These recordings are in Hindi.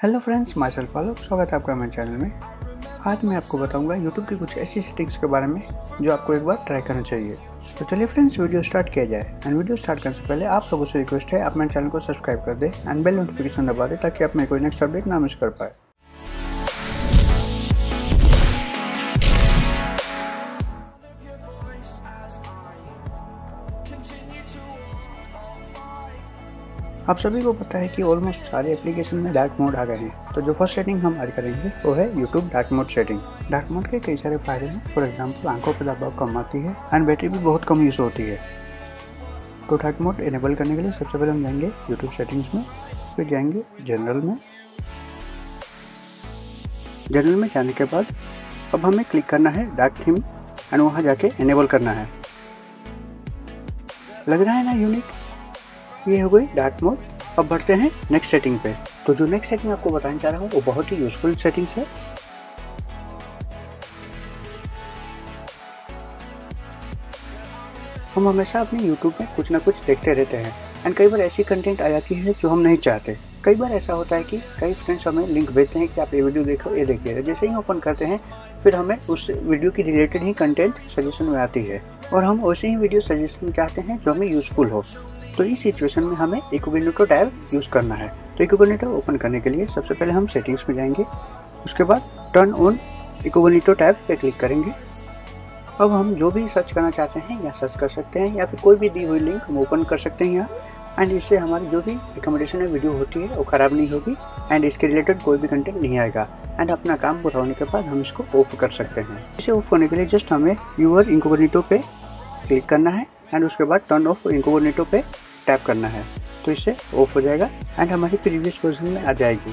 हेलो फ्रेंड्स माई सेल्फ स्वागत है आपका मेरे चैनल में। आज मैं आपको बताऊँगा यूट्यूब की कुछ ऐसी सेटिंग्स के बारे में जो आपको एक बार ट्राई करना चाहिए। तो चलिए फ्रेंड्स वीडियो स्टार्ट किया जाए। एंड वीडियो स्टार्ट करने से पहले आप लोगों से रिक्वेस्ट है, आप मेरे चैनल को सब्सक्राइब कर दें एंड बेल नोटिफिकेशन दबा दें ताकि आप मेरे कोई नेक्स्ट अपडेट ना मिस कर पाए। आप सभी को पता है कि ऑलमोस्ट सारे एप्लीकेशन में डार्क मोड आ गए हैं। तो जो फ़र्स्ट सेटिंग हम आज करेंगे, वो है YouTube dark mode setting dark mode के कई सारे फ़ायदे हैं। फॉर एग्जांपल आँखों पर दबाव कम आती है एंड बैटरी भी बहुत कम यूज़ होती है। तो डार्क मोड इनेबल करने के लिए सबसे पहले हम जाएँगे यूट्यूब सेटिंग्स में, फिर जाएँगे जनरल में। जनरल में जाने के बाद अब हमें क्लिक करना है डार्क थीम एंड वहाँ जाके इनेबल करना है। लग रहा है ना यूनिक ये हो गई डार्क मोड अब बढ़ते हैं नेक्स्ट सेटिंग पे। तो जो नेक्स्ट सेटिंग आपको बताने जा रहा हूँ, वो बहुत ही यूजफुल सेटिंग्स है। हम हमेशा अपने यूट्यूब में कुछ ना कुछ देखते रहते हैं। एंड कई बार ऐसी कंटेंट आ जाती है जो हम नहीं चाहते। कई बार ऐसा होता है कि कई फ्रेंड्स हमें लिंक भेजते हैं कि आप ये वीडियो देखो, ये देखिए। जैसे ही ओपन करते हैं, फिर हमें उस वीडियो की रिलेटेड ही कंटेंट सजेशन में आती है। और हम वैसे ही वीडियो सजेशन चाहते हैं जो हमें यूजफुल हो। तो इस सिचुएशन में हमें इकोगेनेटो टैब यूज़ करना है। तो इकोगेनेटो ओपन करने के लिए सबसे पहले हम सेटिंग्स में जाएँगे। उसके बाद टर्न ऑन इकोगेनेटो टैब पे क्लिक करेंगे। अब हम जो भी सर्च करना चाहते हैं, या सर्च कर सकते हैं, या फिर कोई भी दी हुई लिंक हम ओपन कर सकते हैं यहाँ। एंड इससे हमारी जो भी रिकमेंडेशन है वीडियो होती है, वो ख़राब नहीं होगी। एंड इसके रिलेटेड कोई भी कंटेंट नहीं आएगा। एंड अपना काम पूरा होने के बाद हम इसको ऑफ़ कर सकते हैं। इसे ऑफ़ होने के लिए जस्ट हमें यूर इंकोगोनीटो पे क्लिक करना है। एंड उसके बाद टर्न ऑफ़ इंकोगोनीटो पे टैप करना है तो इससे ऑफ़ हो जाएगा एंड हमारी प्रीवियस वर्जन में आ जाएगी।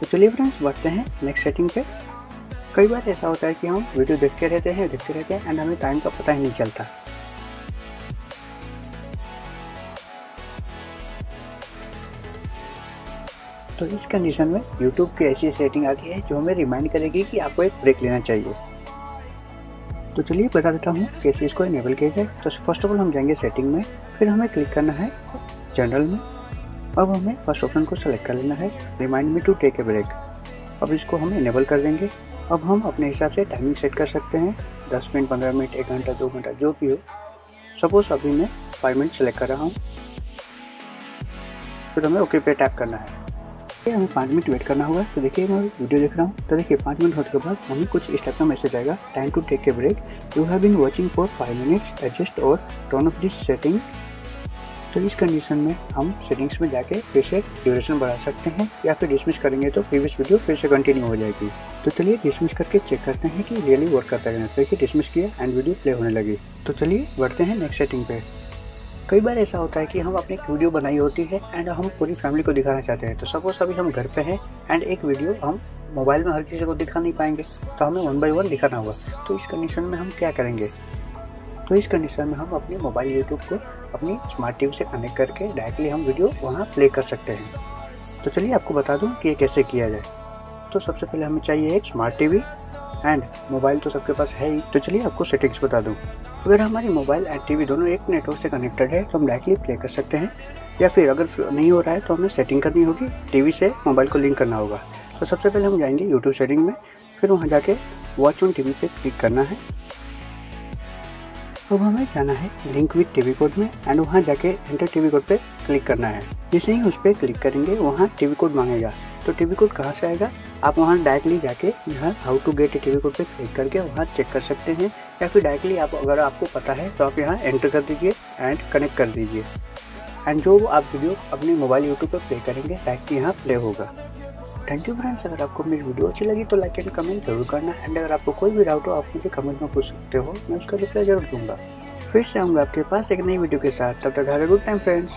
तो चलिए फ्रेंड्स बढ़ते हैं नेक्स्ट सेटिंग पे। कई बार ऐसा होता है कि हम वीडियो देखते रहते हैं, देखते रहते हैं एंड हमें टाइम का पता ही नहीं चलता। तो इस कंडीशन में YouTube की ऐसी सेटिंग आती है जो हमें रिमाइंड करेगी कि आपको एक ब्रेक लेना चाहिए। तो चलिए बता देता हूँ कैसे इसको इनेबल किया जाए। तो फ़र्स्ट ऑफ़ ऑल हम जाएँगे सेटिंग में, फिर हमें क्लिक करना है जनरल में। अब हमें फ़र्स्ट ऑप्शन को सेलेक्ट कर लेना है remind me to take a break अब इसको हम इनेबल कर देंगे। अब हम अपने हिसाब से टाइमिंग सेट कर सकते हैं। दस मिनट, पंद्रह मिनट, एक घंटा, दो घंटा, जो भी हो। सपोज़ अभी मैं फाइव मिनट सेलेक्ट कर रहा हूँ। फिर हमें ओके पे टैप करना है। हमें पाँच मिनट वेट करना होगा। तो देखिए, मैं वीडियो देख रहा हूँ। तो देखिए, पाँच मिनट होने के बाद हमें कुछ इस टाइप का मैसेज आएगा। Time to take a break you have been watching for five minutes adjust और टर्न ऑफ़ दिस सेटिंग तो इस कंडीशन में हम सेटिंग्स में जाके फिर से ड्यूरेशन बढ़ा सकते हैं। या फिर डिसमिस करेंगे तो प्रीवियस वीडियो फिर से कंटिन्यू हो जाएगी। तो चलिए डिसमिस करके चेक करते हैं कि रियली वर्क करता है देखिए डिसमिस किया एंड वीडियो प्ले होने लगी। तो चलिए, बढ़ते हैं नेक्स्ट सेटिंग पे। कई बार ऐसा होता है कि हम अपनी एक वीडियो बनाई होती है एंड हम पूरी फैमिली को दिखाना चाहते हैं। तो सपोज़ अभी हम घर पे हैं एंड एक वीडियो हम मोबाइल में हर किसी को दिखा नहीं पाएँगे तो हमें वन बाई वन दिखाना होगा। तो इस कंडीशन में हम क्या करेंगे? तो इस कंडीशन में हम अपने मोबाइल यूट्यूब को अपनी स्मार्ट टीवी से कनेक्ट करके डायरेक्टली हम वीडियो वहाँ प्ले कर सकते हैं। तो चलिए आपको बता दूँ कि ये कैसे किया जाए। तो सबसे पहले हमें चाहिए एक स्मार्ट टीवी एंड मोबाइल तो सबके पास है ही। तो चलिए आपको सेटिंग्स बता दूँ। अगर हमारी मोबाइल एंड टीवी दोनों एक नेटवर्क से कनेक्टेड है तो हम डायरेक्टली प्ले कर सकते हैं। या फिर अगर नहीं हो रहा है तो हमें सेटिंग करनी होगी। टीवी से मोबाइल को लिंक करना होगा। तो सबसे पहले हम जाएँगे यूट्यूब सेटिंग में, फिर वहाँ जाके वॉच ऑन टीवी पे क्लिक करना है। अब हमें जाना है लिंक विथ टीवी कोड में एंड वहाँ जाके एंटर टीवी कोड पे क्लिक करना है। जैसे ही उस पर क्लिक करेंगे, वहाँ टीवी कोड मांगेगा। तो टीवी कोड कहाँ से आएगा? आप वहाँ डायरेक्टली जाके यहाँ how to get a T V code पर क्लिक करके वहाँ चेक कर सकते हैं। या फिर डायरेक्टली आप अगर आपको पता है तो आप यहाँ एंटर कर दीजिए एंड कनेक्ट कर दीजिए। एंड जो आप वीडियो अपने मोबाइल यूट्यूब पर प्ले करेंगे डायरेक्टली यहाँ प्ले होगा। थैंक यू फ्रेंड्स अगर आपको मेरी वीडियो अच्छी लगी तो लाइक एंड कमेंट ज़रूर करना। एंड अगर आपको कोई भी डाउट हो, आप मुझे कमेंट में पूछ सकते हो, मैं उसका रिप्लाई ज़रूर दूँगा। फिर से आऊँगा आपके पास एक नई वीडियो के साथ। तब तक have a good time friends